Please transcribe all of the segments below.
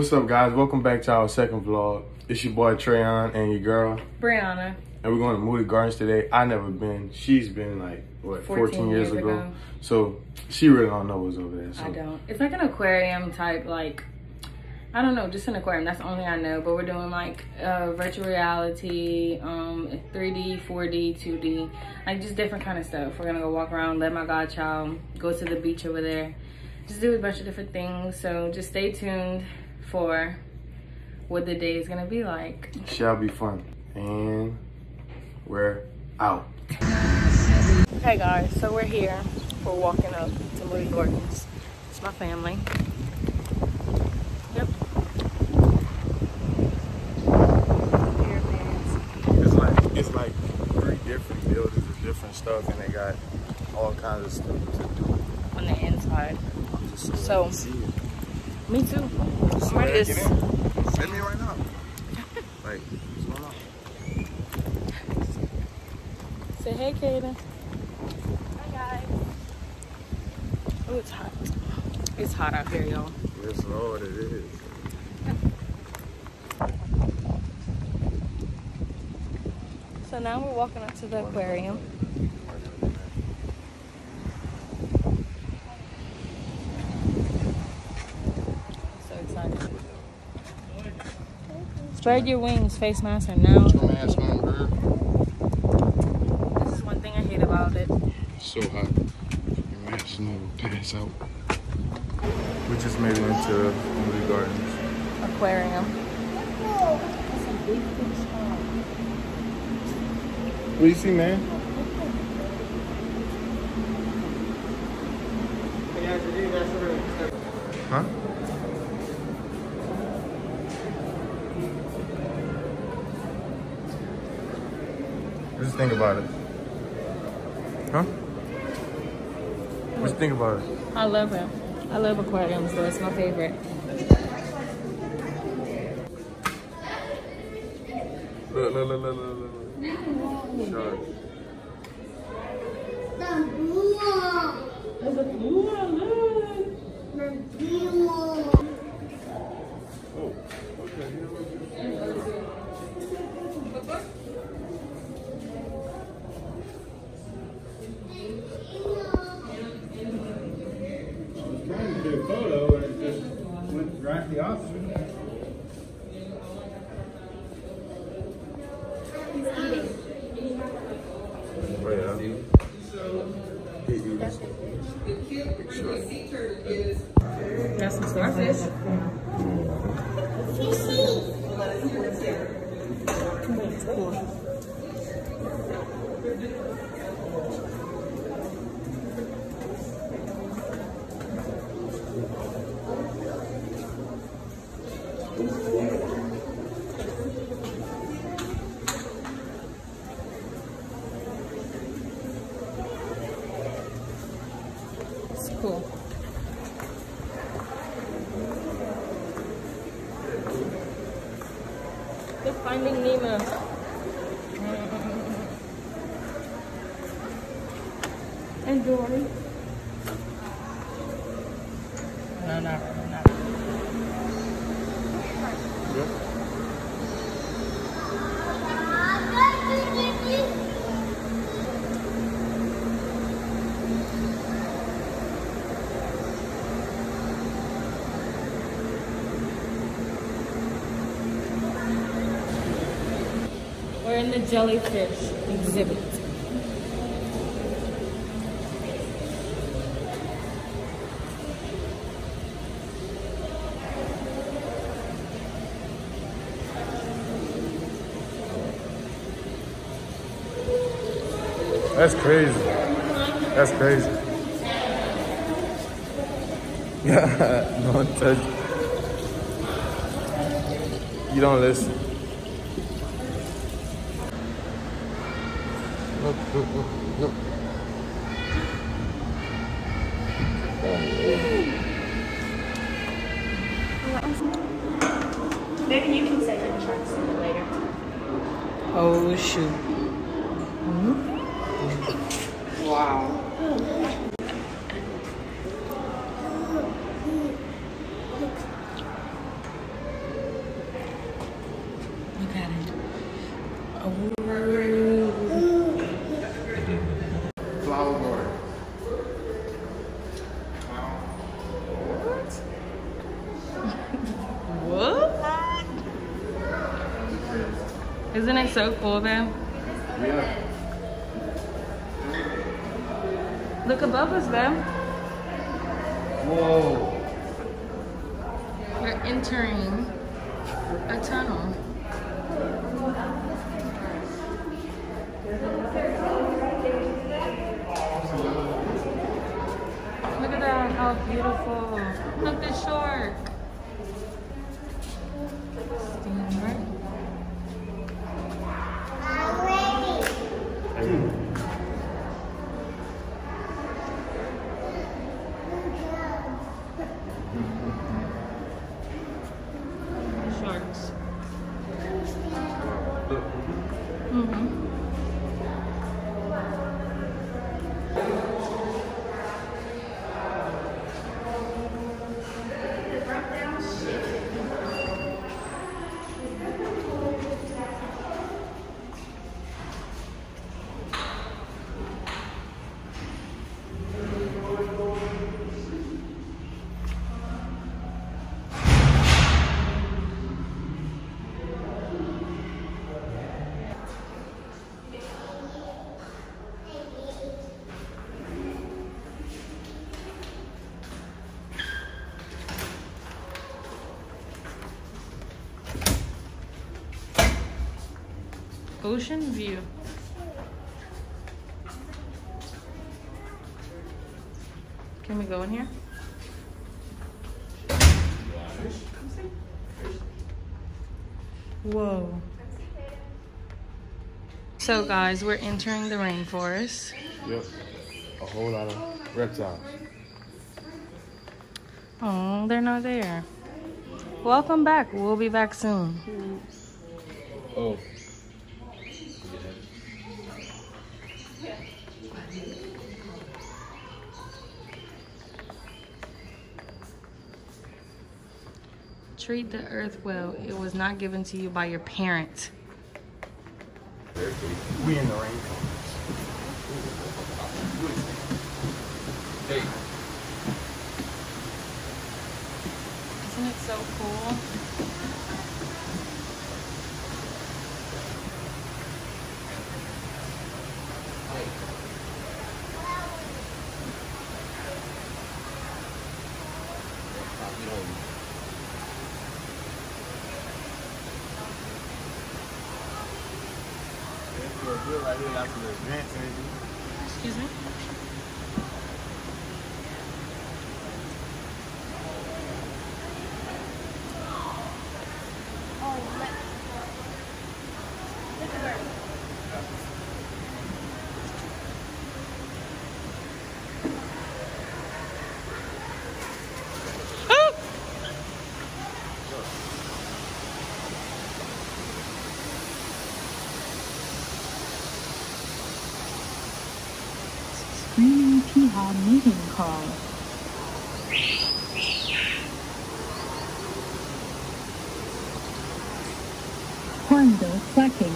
What's up, guys? Welcome back to our second vlog. It's your boy Trayon and your girl, Breana. and we're going to Moody Gardens today. I never been. She's been like what 14, 14 years, years ago. ago. so she really don't know what's over there. So. I don't. It's like an aquarium type, like I don't know, just an aquarium. That's the only I know. But we're doing like uh, virtual reality, um, 3D, 4D, 2D, like just different kind of stuff. We're gonna go walk around, let my godchild go to the beach over there, just do a bunch of different things. So just stay tuned for what the day is gonna be like. Shall be fun, and we're out. Hey guys, so we're here. We're walking up to Moody Gardens. It's my family. Yep. Pyramids. It's like it's like three different buildings of different stuff, and they got all kinds of stuff to do. on the inside. I'm just So- glad to see it. Me too. So Ready man, to get s- in. Send me right now. like, what's going on? Say hey, Kaden. Hi guys. Oh, it's hot. It's hot out here, y'all. Yes, Lord, it is. So now we're walking up to the aquarium. So excited. Spread your wings, face mask are now. Put your mask on, girl. This is one thing I hate about it. So hot. Your mask never pass out. We just made it into Moody Gardens. Aquarium. What do you see, man? Think about it. Huh? Just think about it. I love it. I love aquariums though. It's my favorite. Look, look, look, look, look, look. Shark. Oh, That's some starfish cool. They're finding Nemo. And Dory. No, not really, not really. We're in the jellyfish exhibit. That's crazy. That's crazy. Yeah, don't touch. You don't listen. Look, look, look, look. Maybe you can say you're trying to see it later. Oh shoot. Wow. Look at it. Oh. Flower garden. What? Isn't it so cool, man? Yeah. Look above us, man. Whoa. We're entering a tunnel. Look at that, how beautiful. Look at the shark. Ocean view. Can we go in here? Whoa. So guys, we're entering the rainforest. Yep. A whole lot of reptiles. Oh, they're not there. Welcome back. We'll be back soon. Oh. Treat the earth well. It was not given to you by your parent. We in the rain. Hey. Isn't it so cool? right here after the Screaming meeting call. Hornbill quacking.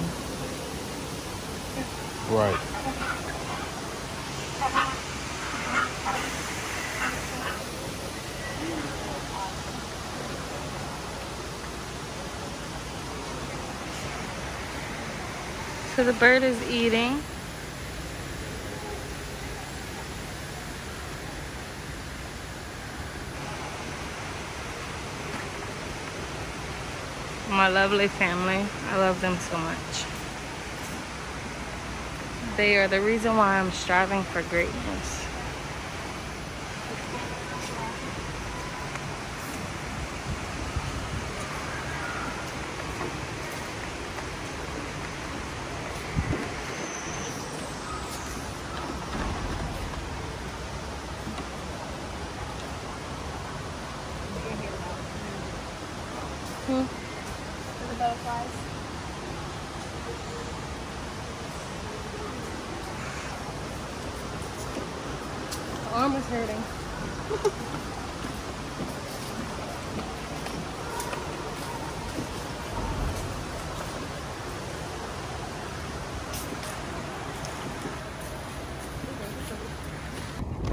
Right. So the bird is eating. My lovely family. I love them so much. They are the reason why I'm striving for greatness.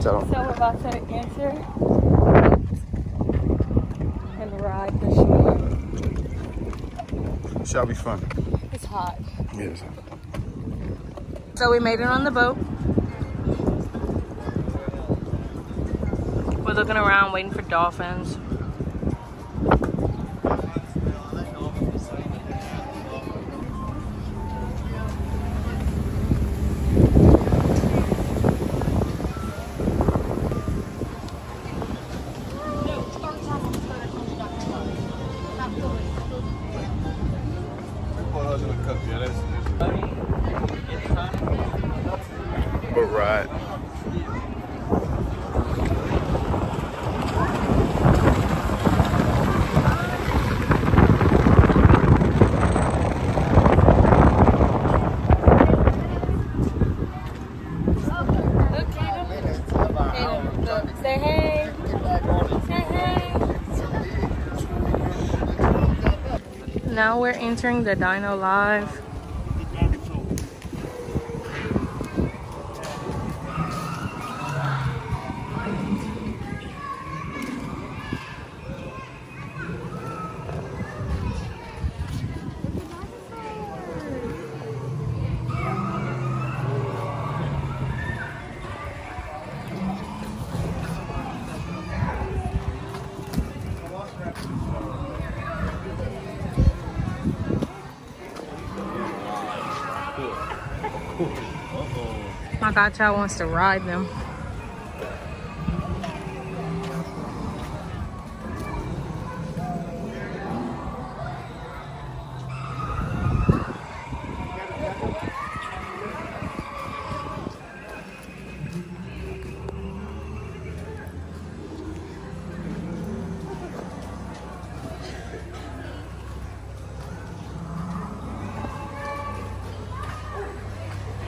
Them. So we're about to enter and ride the shore. Shall be fun. It's hot. Yes. So we made it on the boat. We're looking around waiting for dolphins. Now we're entering the Dino Live. My godchild wants to ride them.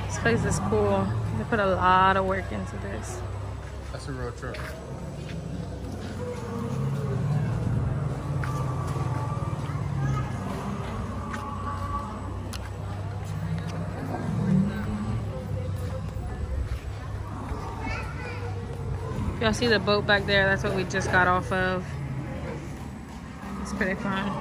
This place is cool. Put a lot of work into this. That's a real trip. Y'all see the boat back there? That's what we just got off of. It's pretty fun.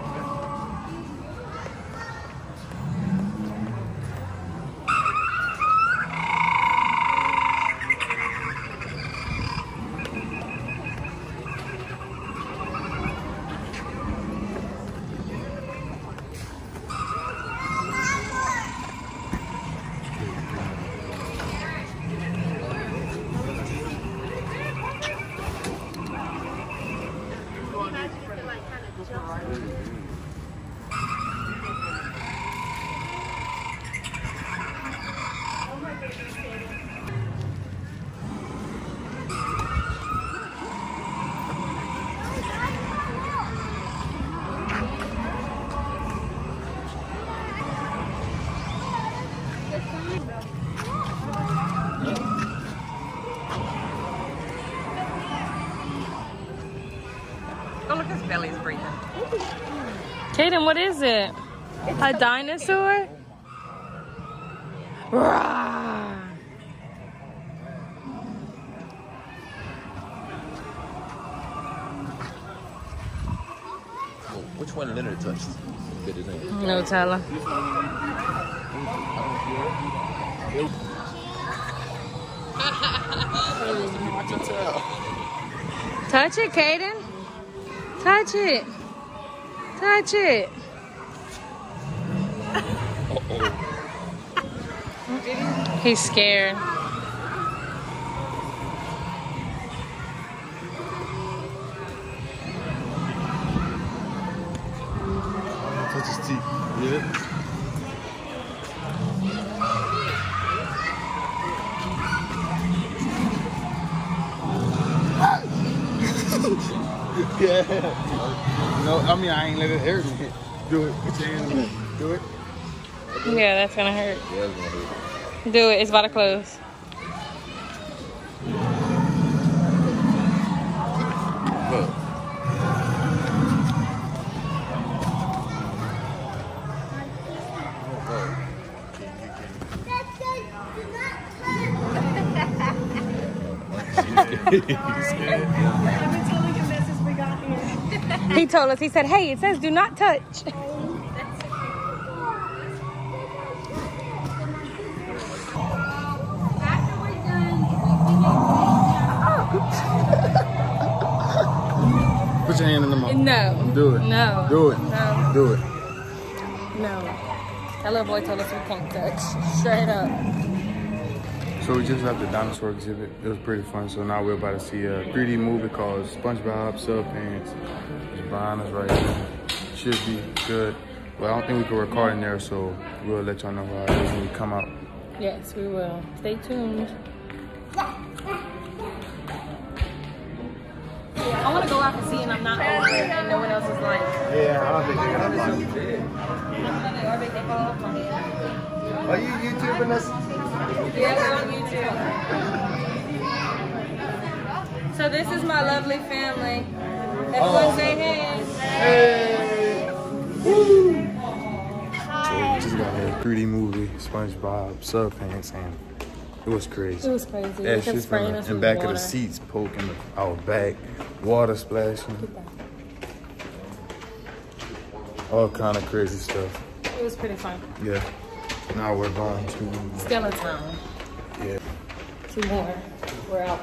Kaden, what is it? A dinosaur? Which one Leonard touched? Fit it in. No telling. Touch it, Kaden. Touch it. Touch it. He's scared. Let it hurt me. Do it. Put your hand in it. Do it. Yeah, that's gonna hurt. Yeah, it's gonna hurt. Do it. It's about to close. Look. He told us, he said, hey, it says do not touch. Put your hand in the mouth. No. Do it. No. Do it. No. Do it. No. That little boy told us we can't touch. Straight up. So we just left the dinosaur exhibit. It was pretty fun. So now we're about to see a 3D movie called SpongeBob SquarePants. It's behind us right here. Should be good. But I don't think we can record in there, so we'll let y'all know how it is when we come out. Yes, we will. Stay tuned. I want to go out and see, and I'm not over it, and no one else is like. Yeah, I don't think they're gonna find it. Are you YouTubing us? Yeah, we're on YouTube. So this is my lovely family. Everyone oh. say hey. So we just got a 3D movie, SpongeBob SquarePants, and it was crazy. It was crazy. That shit from us the in with back of the seats poking our back, water splashing, all kind of crazy stuff. It was pretty fun. Yeah. Now we're going to Skeleton. yeah. Two more. We're out.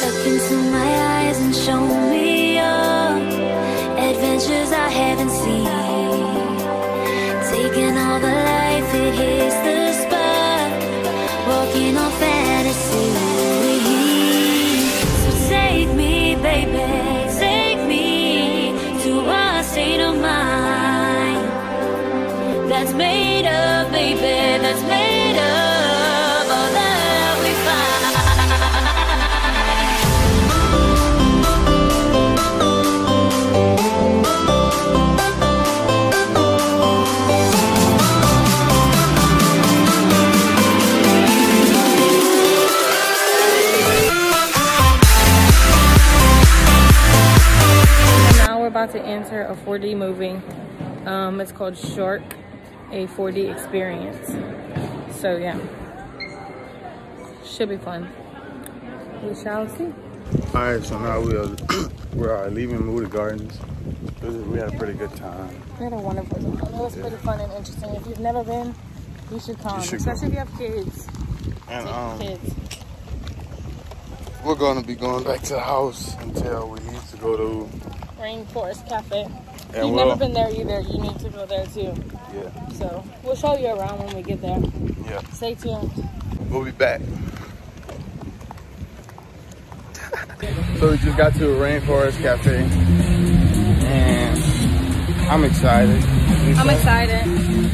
Look into my eyes and show me 4D movie. Um, it's called Shark, a 4D experience. So yeah, should be fun. We shall see. All right, so now we are we are leaving Moody Gardens. We had a pretty good time. We had a wonderful time. It was pretty fun and interesting. If you've never been, you should come, You should especially go. if you have kids. And Take um, kids. we're gonna be going back to the house until we need to go to Rainforest Cafe. And you've we'll- never been there either, you need to go there too. Yeah, So we'll show you around when we get there. yeah. Stay tuned. We'll be back. so we just got to a Rainforest Cafe, and I'm excited. I'm excited.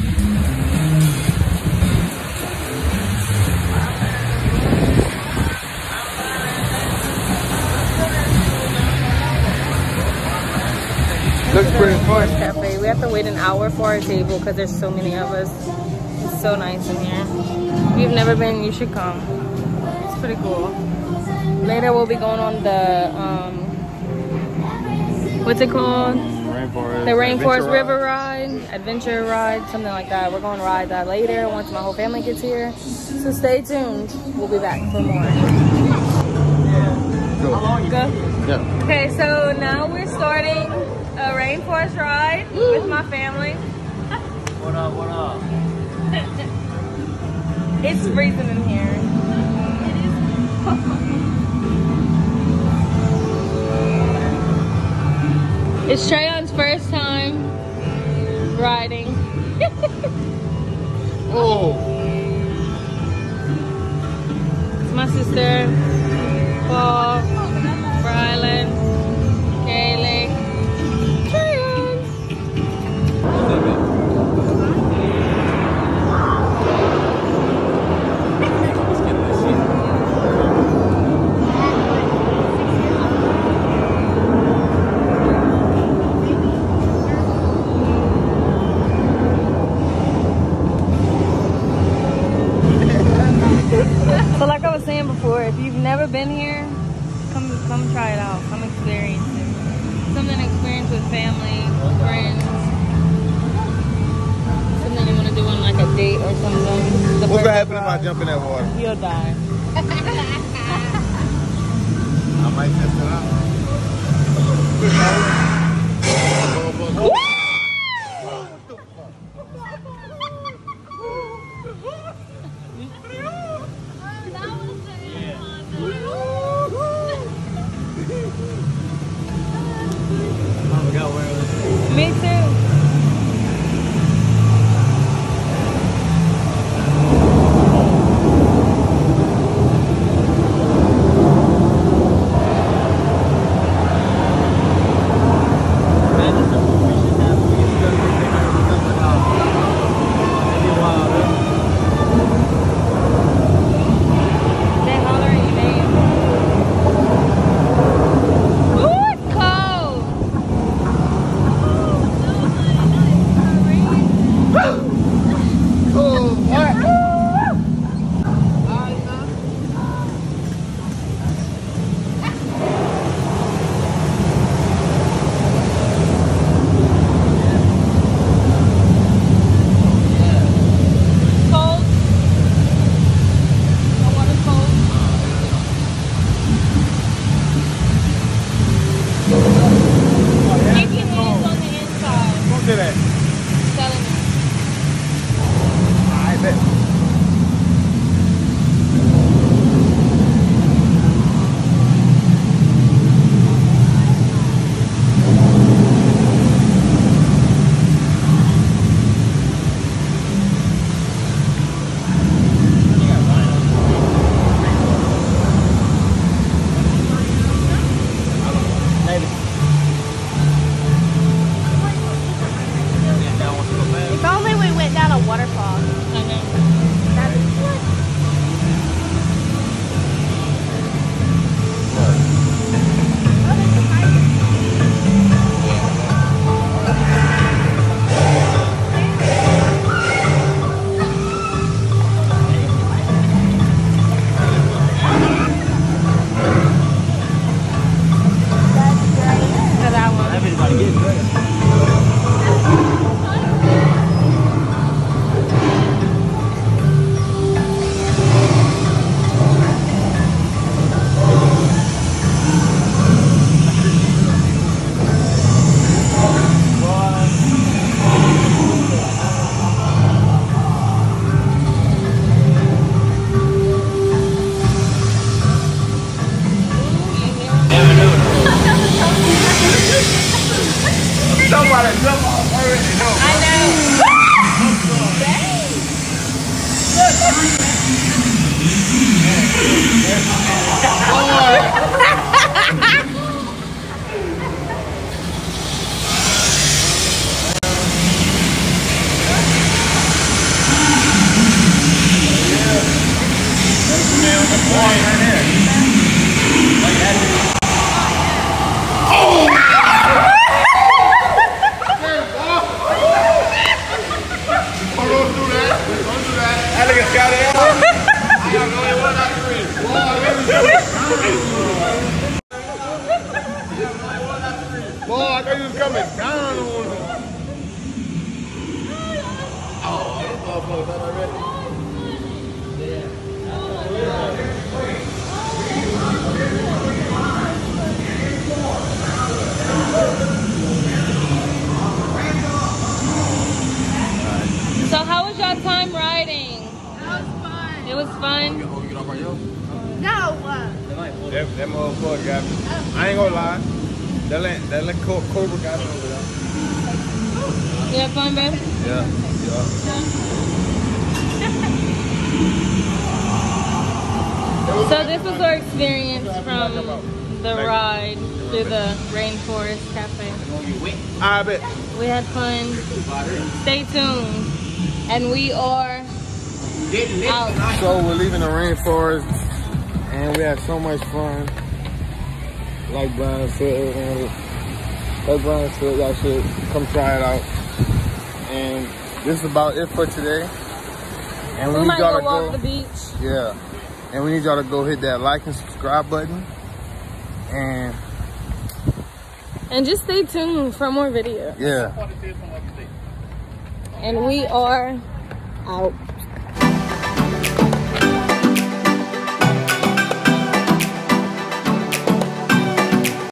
Looks pretty fun. Cafe. We have to wait an hour for our table because there's so many of us. It's so nice in here. If you've never been, you should come. It's pretty cool. Later we'll be going on the um, what's it called? Rainforest. The Rainforest River Ride. Ride, Adventure Ride, something like that. We're going to ride that later once my whole family gets here. So stay tuned. We'll be back for more. Yeah. Okay, so now we're starting a rainforest ride with my family. What up, what up? It's freezing in here. It's Trayon's first time riding. Oh. It's my sister, Paul, Brylan, Trayon. Boy, I thought you was coming down on him. Oh, this motherfucker done already. So how was your time riding? It was fun. No. That, that motherfucker got me. I ain't gonna lie. That that Co- Cobra got me over there. You had fun, babe? Yeah. Yeah. So this was our experience from the ride through the Rainforest Cafe. I bet. We had fun. Stay tuned. And we are out. So we're leaving the rainforest and we had so much fun. Like Brian said, and like Brian said, y'all should come try it out. And this is about it for today. And we, We need y'all go to go. the beach. Yeah. And we need y'all to go hit that like and subscribe button. And And just stay tuned for more videos. yeah. And we are out.